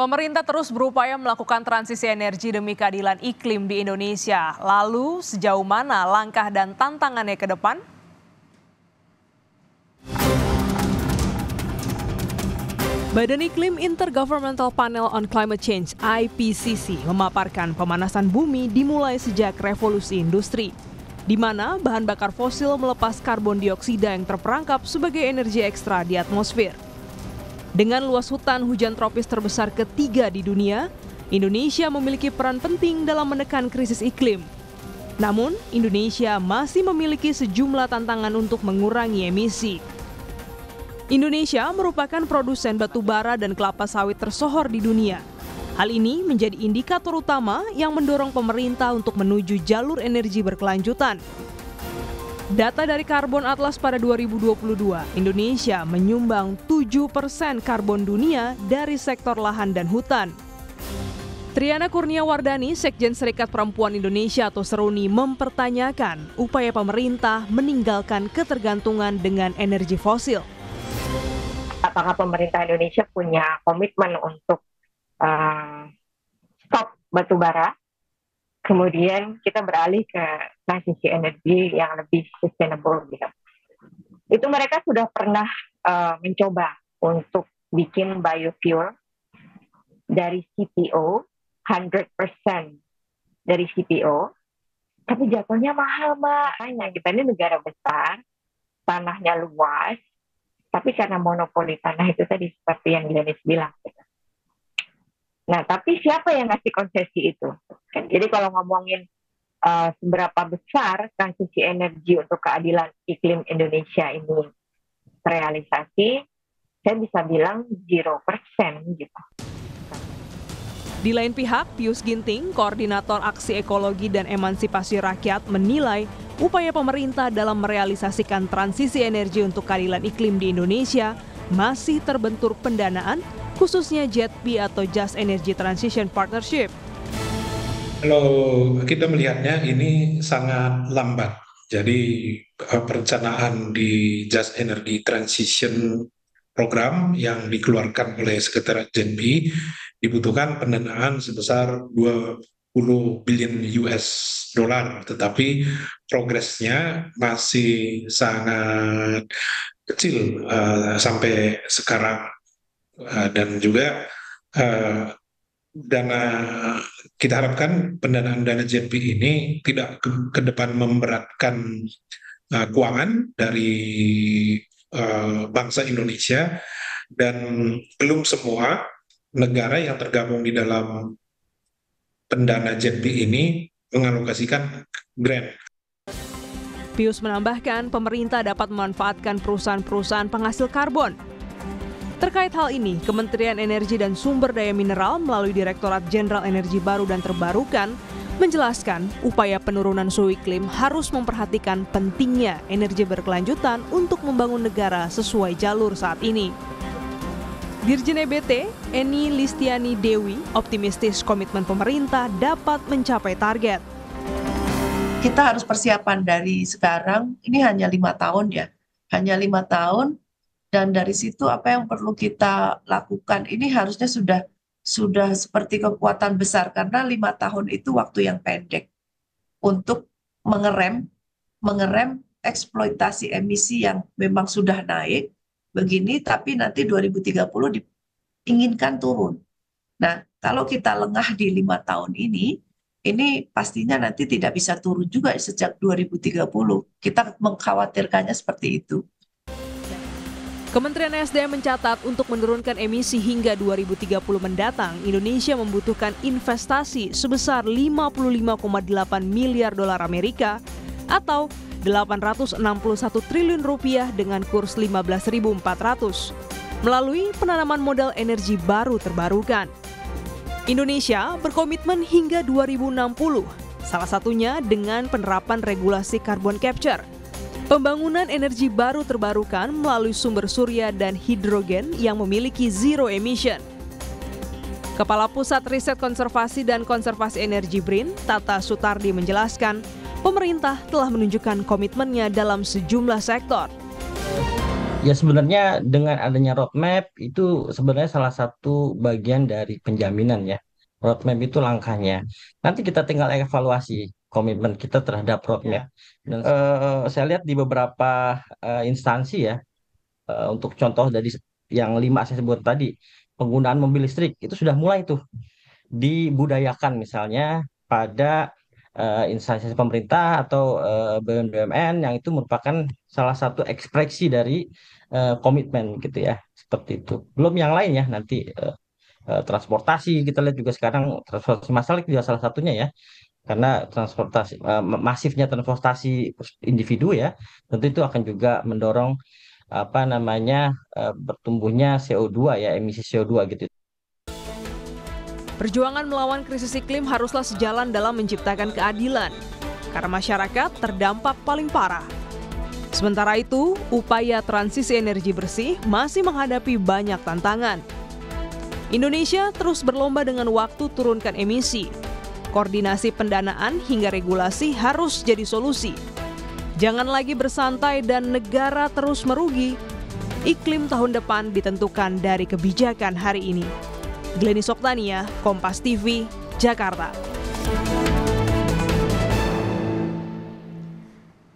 Pemerintah terus berupaya melakukan transisi energi demi keadilan iklim di Indonesia. Lalu, sejauh mana langkah dan tantangannya ke depan? Badan Iklim Intergovernmental Panel on Climate Change IPCC memaparkan pemanasan bumi dimulai sejak revolusi industri, di mana bahan bakar fosil melepas karbon dioksida yang terperangkap sebagai energi ekstra di atmosfer. Dengan luas hutan hujan tropis terbesar ketiga di dunia, Indonesia memiliki peran penting dalam menekan krisis iklim. Namun, Indonesia masih memiliki sejumlah tantangan untuk mengurangi emisi. Indonesia merupakan produsen batu bara dan kelapa sawit tersohor di dunia. Hal ini menjadi indikator utama yang mendorong pemerintah untuk menuju jalur energi berkelanjutan. Data dari Karbon Atlas pada 2022, Indonesia menyumbang 7 persen karbon dunia dari sektor lahan dan hutan. Triana Kurnia Wardani, Sekjen Serikat Perempuan Indonesia atau Seruni, mempertanyakan upaya pemerintah meninggalkan ketergantungan dengan energi fosil apakah pemerintah Indonesia punya komitmen untuk uh, stop batu bara, kemudian kita beralih ke transisi energi yang lebih sustainable gitu. Itu mereka sudah pernah uh, mencoba untuk bikin biofuel dari CPO, 100% dari CPO, tapi jatuhnya mahal, Mbak. Hanya kita ini negara besar, tanahnya luas, tapi karena monopoli tanah itu tadi seperti yang Denis bilang. Gitu. Nah, tapi siapa yang ngasih konsesi itu? Kan, jadi kalau ngomongin uh, seberapa besar transisi energi untuk keadilan iklim Indonesia ini terrealisasi, saya bisa bilang 0% gitu. Di lain pihak, Pius Ginting, Koordinator Aksi Ekologi dan Emansipasi Rakyat menilai upaya pemerintah dalam merealisasikan transisi energi untuk keadilan iklim di Indonesia masih terbentur pendanaan, khususnya JETP atau Just Energy Transition Partnership. Kalau kita melihatnya ini sangat lambat. Jadi eh, perencanaan di Just Energy Transition program yang dikeluarkan oleh Sekretariat JNP dibutuhkan pendanaan sebesar 20 billion US dollar, tetapi progresnya masih sangat kecil uh, sampai sekarang dan juga uh, dana kita harapkan pendanaan dana JNP ini tidak ke, ke depan memberatkan uh, keuangan dari uh, bangsa Indonesia dan belum semua negara yang tergabung di dalam pendana JNP ini mengalokasikan grant. Pius menambahkan pemerintah dapat memanfaatkan perusahaan-perusahaan penghasil karbon. Terkait hal ini, Kementerian Energi dan Sumber Daya Mineral melalui Direktorat Jenderal Energi Baru dan Terbarukan menjelaskan upaya penurunan suhu iklim harus memperhatikan pentingnya energi berkelanjutan untuk membangun negara sesuai jalur saat ini. Dirjen EBT, Eni Listiani Dewi, optimistis komitmen pemerintah dapat mencapai target. Kita harus persiapan dari sekarang, ini hanya lima tahun ya, hanya lima tahun, dan dari situ apa yang perlu kita lakukan, ini harusnya sudah sudah seperti kekuatan besar karena lima tahun itu waktu yang pendek untuk mengerem mengerem eksploitasi emisi yang memang sudah naik begini tapi nanti 2030 diinginkan turun. Nah, kalau kita lengah di lima tahun ini, ini pastinya nanti tidak bisa turun juga sejak 2030. Kita mengkhawatirkannya seperti itu. Kementerian SDM mencatat untuk menurunkan emisi hingga 2030 mendatang, Indonesia membutuhkan investasi sebesar 55,8 miliar dolar Amerika atau 861 triliun rupiah dengan kurs 15.400 melalui penanaman modal energi baru terbarukan. Indonesia berkomitmen hingga 2060, salah satunya dengan penerapan regulasi carbon capture Pembangunan energi baru terbarukan melalui sumber surya dan hidrogen yang memiliki zero emission. Kepala Pusat Riset Konservasi dan Konservasi Energi BRIN, Tata Sutardi menjelaskan, pemerintah telah menunjukkan komitmennya dalam sejumlah sektor. Ya sebenarnya dengan adanya roadmap itu sebenarnya salah satu bagian dari penjaminan ya. Roadmap itu langkahnya. Nanti kita tinggal evaluasi komitmen kita terhadap roadmap. Dan uh, saya lihat di beberapa uh, instansi ya, uh, untuk contoh dari yang lima saya sebut tadi, penggunaan mobil listrik itu sudah mulai tuh dibudayakan misalnya pada uh, instansi pemerintah atau uh, BUMN yang itu merupakan salah satu ekspresi dari uh, komitmen gitu ya seperti itu belum yang lain ya nanti uh, uh, transportasi kita lihat juga sekarang transportasi massal juga salah satunya ya karena transportasi uh, masifnya transportasi individu ya tentu itu akan juga mendorong apa namanya uh, bertumbuhnya CO2 ya emisi CO2 gitu Perjuangan melawan krisis iklim haruslah sejalan dalam menciptakan keadilan, karena masyarakat terdampak paling parah. Sementara itu, upaya transisi energi bersih masih menghadapi banyak tantangan. Indonesia terus berlomba dengan waktu turunkan emisi. Koordinasi pendanaan hingga regulasi harus jadi solusi. Jangan lagi bersantai dan negara terus merugi. Iklim tahun depan ditentukan dari kebijakan hari ini. Glenny Soktania, Kompas TV, Jakarta.